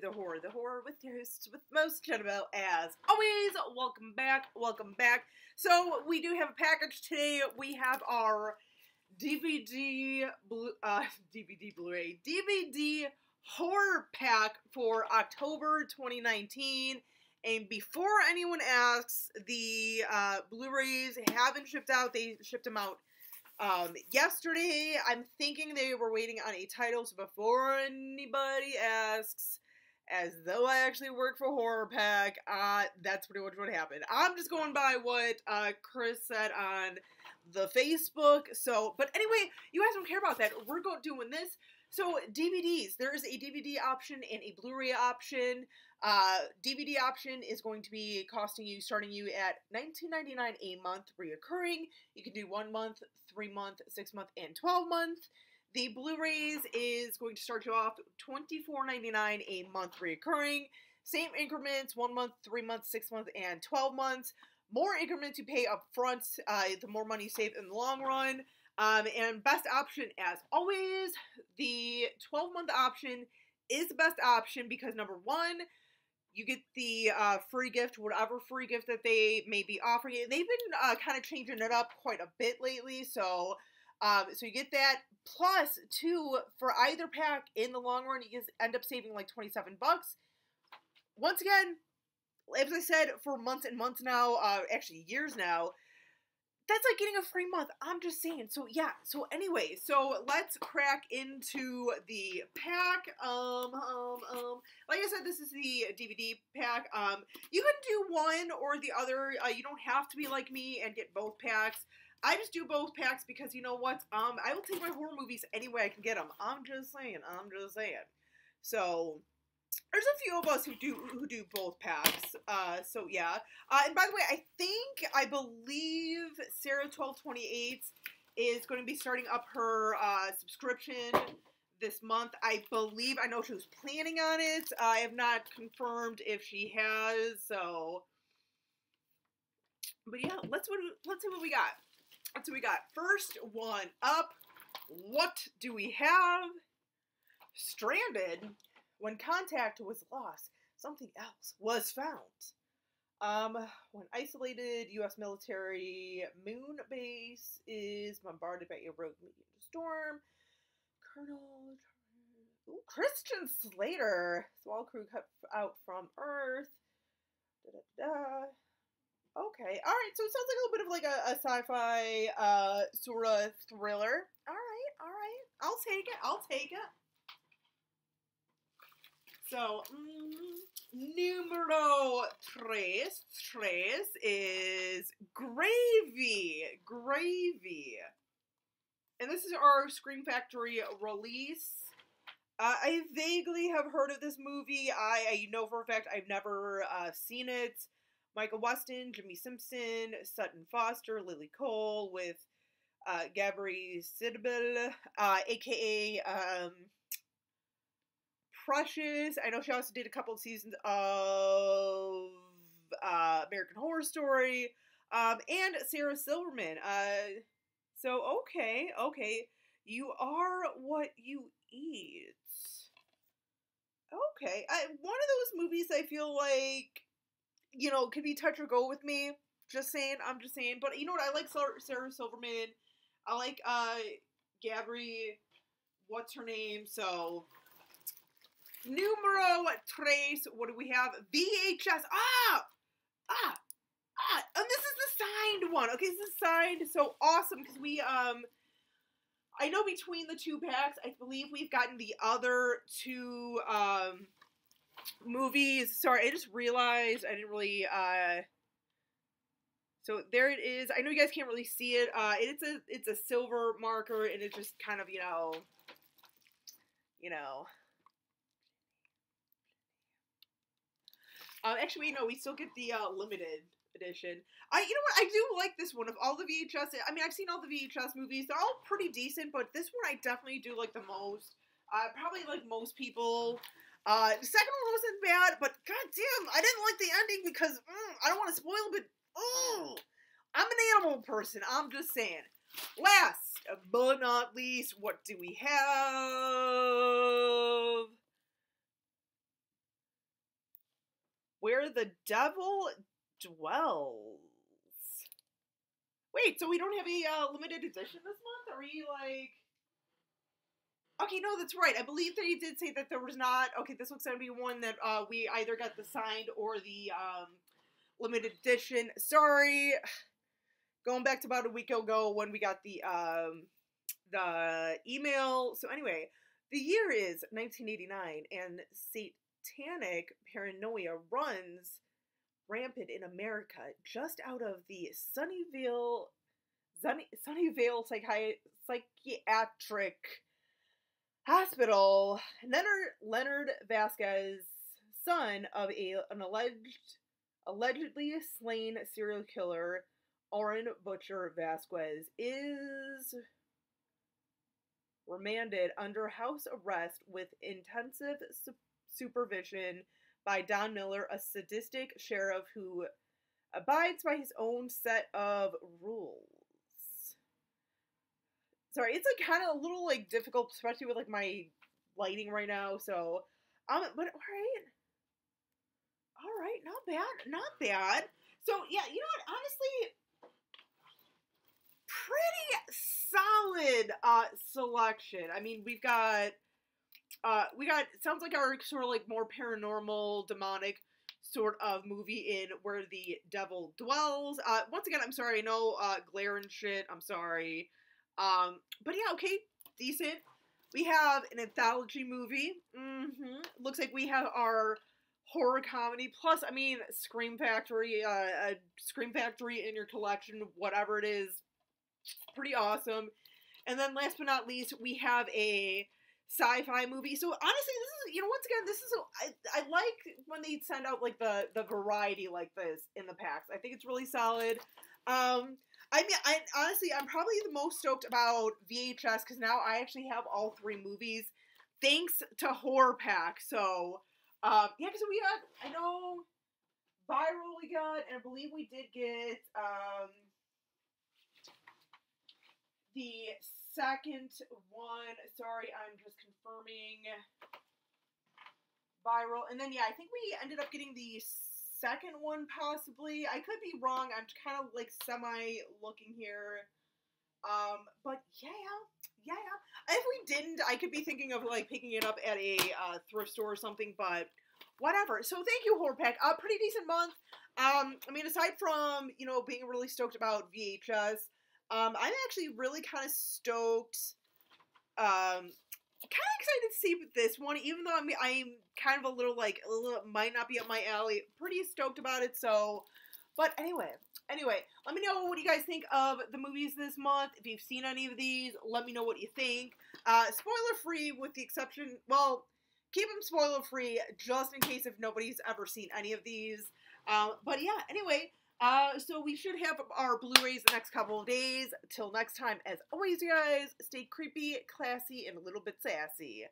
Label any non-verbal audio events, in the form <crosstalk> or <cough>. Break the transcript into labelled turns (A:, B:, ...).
A: the horror, the horror with your host with most Annabelle. As always, welcome back, welcome back. So we do have a package today. We have our DVD, blue, uh, <laughs> DVD Blu-ray, DVD horror pack for October 2019. And before anyone asks, the uh, Blu-rays haven't shipped out. They shipped them out um, yesterday, I'm thinking they were waiting on a title, so before anybody asks, as though I actually work for Horror Pack, uh, that's pretty much what happened. I'm just going by what uh, Chris said on the Facebook. So, but anyway, you guys don't care about that. We're going doing this. So DVDs, there is a DVD option and a Blu-ray option. Uh, DVD option is going to be costing you, starting you at $19.99 a month, reoccurring. You can do one month, three month, six month, and 12 month. The Blu-rays is going to start you off $24.99 a month, reoccurring. Same increments, one month, three months, six months, and 12 months. More increments you pay up front, uh, the more money you save in the long run. Um, and best option, as always, the 12 month option is the best option because number one, you get the uh, free gift, whatever free gift that they may be offering. They've been uh, kind of changing it up quite a bit lately, so um, so you get that. Plus, two for either pack in the long run, you end up saving like 27 bucks. Once again, as I said, for months and months now, uh, actually years now, that's like getting a free month. I'm just saying. So yeah. So anyway, so let's crack into the pack. Um, um, um. Like I said, this is the DVD pack. Um, you can do one or the other. Uh, you don't have to be like me and get both packs. I just do both packs because you know what? Um, I will take my horror movies any way I can get them. I'm just saying. I'm just saying. So there's a few of us who do who do both packs. Uh, so yeah. Uh, and by the way, I think I believe Sarah twelve twenty eight is going to be starting up her uh, subscription this month. I believe I know she was planning on it. I have not confirmed if she has. So, but yeah, let's what let's see what we got. Let's what we got. First one up. What do we have? Stranded when contact was lost, something else was found. Um, when isolated U.S. military moon base is bombarded by a rogue medium storm, Colonel Ooh, Christian Slater, small crew cut out from Earth. Da, da, da. Okay, all right. So it sounds like a little bit of like a, a sci-fi uh, sort of thriller. All right, all right. I'll take it. I'll take it. So, mm, numero tres, tres is gravy, gravy. And this is our Scream Factory release. Uh, I vaguely have heard of this movie. I, I know for a fact I've never uh, seen it. Michael Weston, Jimmy Simpson, Sutton Foster, Lily Cole with uh, Gabri Sidibe, uh, aka um, Precious. I know she also did a couple of seasons of uh, American Horror Story, um, and Sarah Silverman. Uh, so okay, okay, you are what you eat. Okay, I, one of those movies I feel like you know could be touch or go with me. Just saying, I'm just saying. But you know what? I like Sarah Silverman. I like uh Gabri. What's her name? So Numero tres. What do we have? VHS. Ah! Ah! Ah! And this is the signed one. Okay, this is signed. So awesome because we, um, I know between the two packs, I believe we've gotten the other two, um, movies. Sorry, I just realized I didn't really, uh, so there it is. I know you guys can't really see it. Uh, it's a it's a silver marker, and it's just kind of you know, you know, Um, actually, no, we still get the uh, limited edition. I, you know what? I do like this one of all the VHS. I mean, I've seen all the VHS movies; they're all pretty decent, but this one I definitely do like the most. Uh, probably like most people. Uh, the second one wasn't bad, but goddamn, I didn't like the ending because mm, I don't want to spoil, but oh, I'm an animal person. I'm just saying. Last but not least, what do we have? Where the Devil Dwells. Wait, so we don't have a uh, limited edition this month? Are we like. Okay, no, that's right. I believe that he did say that there was not. Okay, this looks going to be one that uh, we either got the signed or the um, limited edition. Sorry, <sighs> going back to about a week ago when we got the um, the email. So anyway, the year is 1989, and satanic paranoia runs rampant in America just out of the Sunnyvale Sunny, Sunnyvale psychi- psychiatric hospital. Leonard Leonard Vasquez, son of a an alleged allegedly slain serial killer, Aaron Butcher Vasquez, is remanded under house arrest with intensive su- supervision by Don Miller, a sadistic sheriff who abides by his own set of rules. Sorry, it's like kind of a little like difficult, especially with like my lighting right now. So, um, but all right, all right, not bad, not bad. So yeah, you know what? Honestly, pretty solid uh selection. I mean, we've got uh we got sounds like our sort of like more paranormal, demonic sort of movie in where the devil dwells. Uh once again, I'm sorry, know uh glare and shit. I'm sorry. Um but yeah, okay, decent. We have an anthology movie. Mm-hmm. Looks like we have our horror comedy plus i mean scream factory uh, a scream factory in your collection whatever it is pretty awesome and then last but not least we have a sci-fi movie so honestly this is you know once again this is a, I, I like when they send out like the the variety like this in the packs i think it's really solid um I mean, I honestly, I'm probably the most stoked about VHS because now I actually have all three movies, thanks to Horror Pack. So, um, yeah, because we got, I know, Viral we got, and I believe we did get um, the second one. Sorry, I'm just confirming. Viral, and then yeah, I think we ended up getting the second one possibly. I could be wrong. I'm kind of like semi looking here. Um, but yeah, yeah. If we didn't, I could be thinking of like picking it up at a uh, thrift store or something. But whatever. So thank you, Horror Pack. A uh, pretty decent month. Um, I mean, aside from you know being really stoked about VHS, um, I'm actually really kind of stoked. Um, kind of excited to see this one, even though I'm I'm kind of a little like a little might not be up my alley. Pretty stoked about it. So, but anyway, anyway, let me know what you guys think of the movies this month. If you've seen any of these, let me know what you think. Uh, spoiler free, with the exception, well, keep them spoiler free just in case if nobody's ever seen any of these. Uh, but yeah, anyway. Uh, so we should have our Blu-rays the next couple of days. Till next time, as always, you guys, stay creepy, classy, and a little bit sassy.